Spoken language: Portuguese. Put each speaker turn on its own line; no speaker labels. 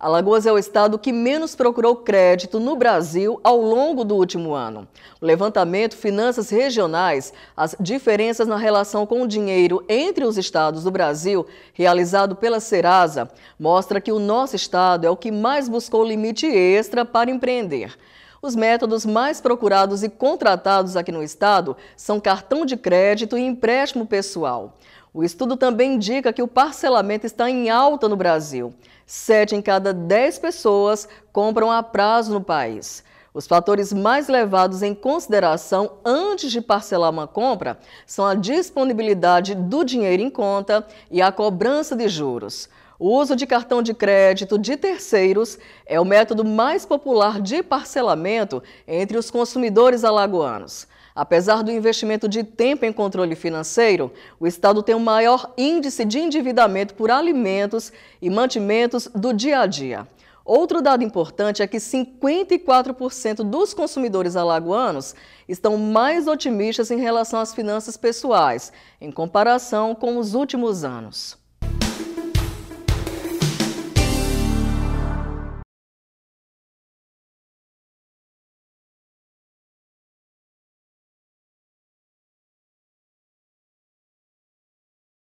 Alagoas é o estado que menos procurou crédito no Brasil ao longo do último ano. O levantamento Finanças Regionais, as diferenças na relação com o dinheiro entre os estados do Brasil, realizado pela Serasa, mostra que o nosso estado é o que mais buscou limite extra para empreender. Os métodos mais procurados e contratados aqui no estado são cartão de crédito e empréstimo pessoal. O estudo também indica que o parcelamento está em alta no Brasil. Sete em cada dez pessoas compram a prazo no país. Os fatores mais levados em consideração antes de parcelar uma compra são a disponibilidade do dinheiro em conta e a cobrança de juros. O uso de cartão de crédito de terceiros é o método mais popular de parcelamento entre os consumidores alagoanos. Apesar do investimento de tempo em controle financeiro, o Estado tem o maior índice de endividamento por alimentos e mantimentos do dia a dia. Outro dado importante é que 54% dos consumidores alagoanos estão mais otimistas em relação às finanças pessoais, em comparação com os últimos anos.